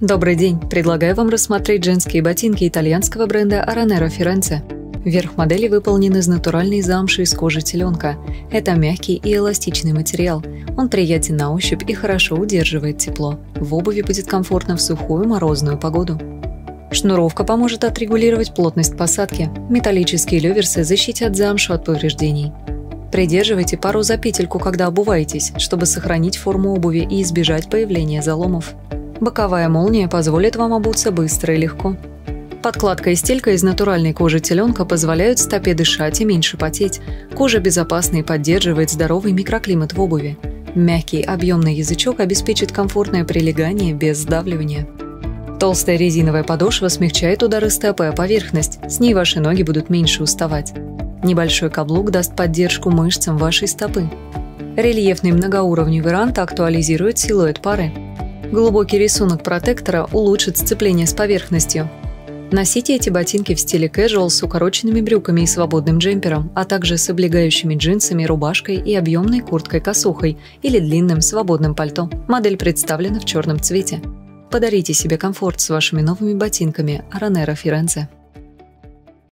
Добрый день! Предлагаю вам рассмотреть женские ботинки итальянского бренда Aranero Firenze. Верх модели выполнен из натуральной замши из кожи теленка. Это мягкий и эластичный материал. Он приятен на ощупь и хорошо удерживает тепло. В обуви будет комфортно в сухую морозную погоду. Шнуровка поможет отрегулировать плотность посадки. Металлические люверсы защитят замшу от повреждений. Придерживайте пару за петельку, когда обуваетесь, чтобы сохранить форму обуви и избежать появления заломов. Боковая молния позволит вам обуться быстро и легко. Подкладка и стелька из натуральной кожи теленка позволяют стопе дышать и меньше потеть. Кожа безопасна и поддерживает здоровый микроклимат в обуви. Мягкий объемный язычок обеспечит комфортное прилегание без сдавливания. Толстая резиновая подошва смягчает удары стопы о поверхность, с ней ваши ноги будут меньше уставать. Небольшой каблук даст поддержку мышцам вашей стопы. Рельефный многоуровневый рант актуализирует силуэт пары. Глубокий рисунок протектора улучшит сцепление с поверхностью. Носите эти ботинки в стиле casual с укороченными брюками и свободным джемпером, а также с облегающими джинсами, рубашкой и объемной курткой-косухой или длинным свободным пальто. Модель представлена в черном цвете. Подарите себе комфорт с вашими новыми ботинками Aranero Firenze.